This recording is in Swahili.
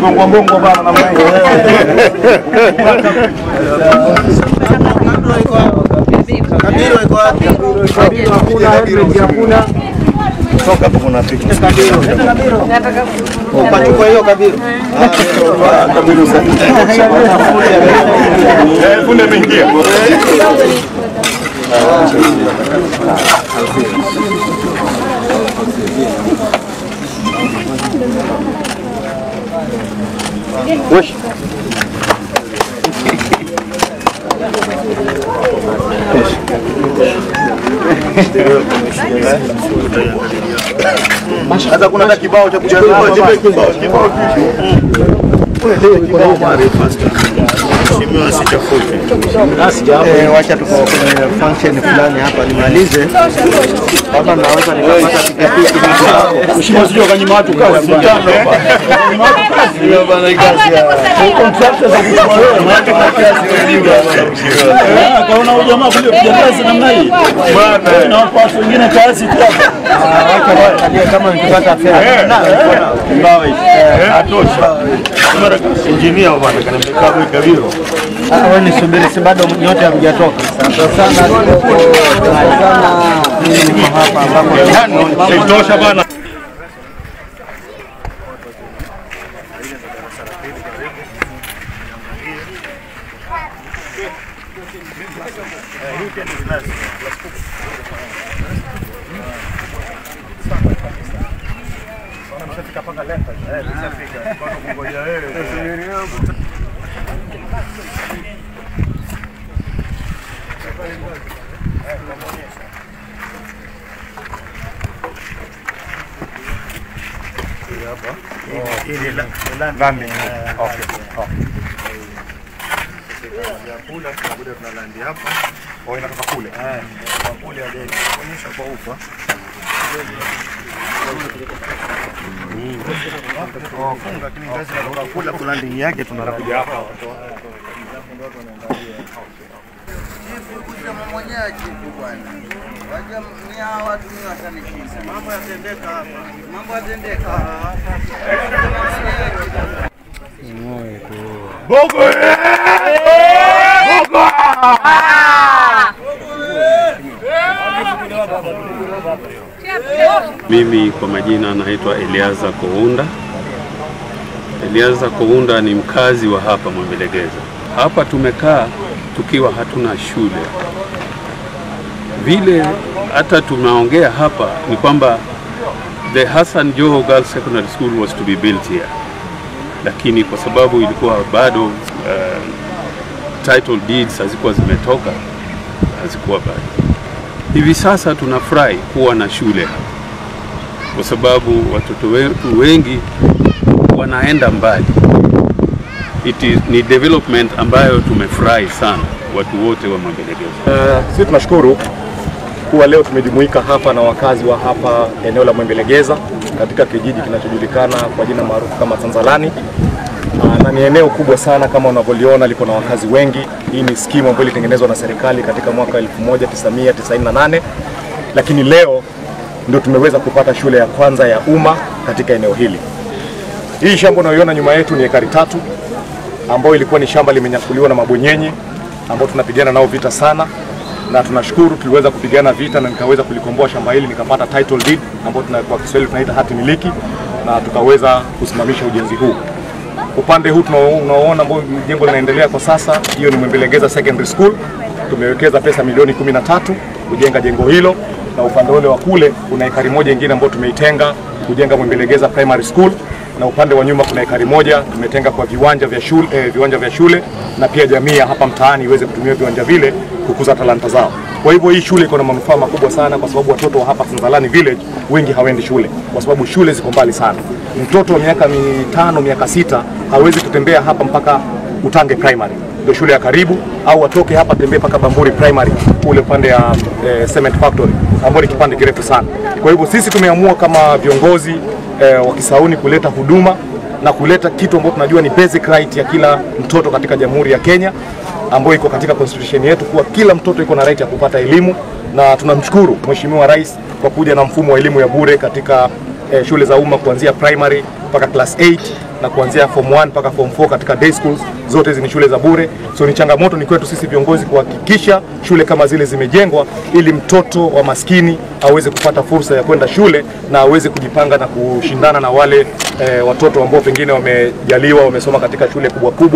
Bongo bongo bana na mwenye. Ukachukua hiyo Kabiru. Funde ameingia. Sasa kuna hata kibao cha kucheza kibao Kibao. Mheshimiwa sichafuke. Eh, wacha tuko kwenye function fulani hapa nimalize. Kama naweza nikapata pikipiki mtu hapo. Mheshimiwa sio kanyima watu kazi mtano. Hiyo bana hii kazi ya Contractors za kuchukua wewe. Ah, Kaona huyu jamaa kuja kuja kazi namna hii. Bwana. Na watu wengine kazi tu hapa. wacha waangalie kama nikipata fedha. Na Mbao hii. Atosha. Mara bwana kaniambia kabla kabiro. Ah, wewe nisubiri, si bado nyote hamjatoka. Sana tuko sana mimi niko hapa ambapo Itosha. Okay. Vyakula tunakuja tunalandi hapa. Oh, inatoka kule. Eh, kule kuonyesha kwa ufa. Funga lakini ngazi inatoka kule kwa landing yake tunakuja hapa. Mambo yatendeka hapa. Mambo yatendeka. Bogo! Bogo! Mimi kwa majina naitwa Eliaza Kounda. Eliaza Kounda ni mkazi wa hapa Mwembelegeza. Hapa tumekaa tukiwa hatuna shule. Vile hata tunaongea hapa ni kwamba the Hassan Joho Girls Secondary School was to be built here, lakini kwa sababu ilikuwa bado uh, title deeds hazikuwa zimetoka, hazikuwa bado. Hivi sasa tunafurahi kuwa na shule hapa kwa sababu watoto wetu wengi wanaenda mbali. It is, ni development ambayo tumefurahi sana watu wote wa Mwembelegeza. Uh, sisi tunashukuru kuwa leo tumejumuika hapa na wakazi wa hapa eneo la Mwembelegeza katika kijiji kinachojulikana kwa jina maarufu kama Tanzalani. Uh, na ni eneo kubwa sana kama unavyoliona, liko na wakazi wengi. Hii ni skimu ambayo ilitengenezwa na serikali katika mwaka 1998 lakini leo ndio tumeweza kupata shule ya kwanza ya umma katika eneo hili. Hii shamba unayoiona nyuma yetu ni ekari tatu ambayo ilikuwa ni shamba limenyakuliwa na mabwenyenye ambao tunapigana nao vita sana, na tunashukuru tuliweza kupigana vita na nikaweza kulikomboa shamba hili nikapata title deed ambayo kwa Kiswahili tunaita hati miliki na tukaweza kusimamisha ujenzi huu. Upande huu tunaoona ambao jengo linaendelea kwa sasa, hiyo ni Mwembelegeza Secondary School. Tumewekeza pesa milioni 13 kujenga jengo hilo, na upande ule wa kule kuna ekari moja ingine ambayo tumeitenga kujenga Mwembelegeza Primary School na upande wa nyuma kuna ekari moja tumetenga kwa viwanja vya shule, eh, viwanja vya shule na pia jamii hapa mtaani iweze kutumia viwanja vile kukuza talanta zao. Kwa hivyo hii shule iko na manufaa makubwa sana, kwa sababu watoto wa hapa Tanzalani Village wengi hawaendi shule kwa sababu shule ziko mbali sana. Mtoto wa miaka mitano, miaka sita hawezi kutembea hapa mpaka Utange Primary, ndio shule ya karibu, au watoke hapa tembee mpaka Bamburi Primary kule upande ya eh, Cement Factory. Ambao ni kipande kirefu sana. Kwa hivyo sisi tumeamua kama viongozi eh, wa Kisauni kuleta huduma na kuleta kitu ambacho tunajua ni basic right ya kila mtoto katika Jamhuri ya Kenya ambayo iko katika constitution yetu kuwa kila mtoto iko na right ya kupata elimu, na tunamshukuru Mheshimiwa Rais kwa kuja na mfumo wa elimu ya bure katika eh, shule za umma kuanzia primary mpaka class 8 na kuanzia form 1 mpaka form 4 katika day schools. Zote hizi ni shule za bure, so ni changamoto ni kwetu sisi viongozi kuhakikisha shule kama zile zimejengwa ili mtoto wa maskini aweze kupata fursa ya kwenda shule na aweze kujipanga na kushindana na wale eh, watoto ambao pengine wamejaliwa wamesoma katika shule kubwa kubwa.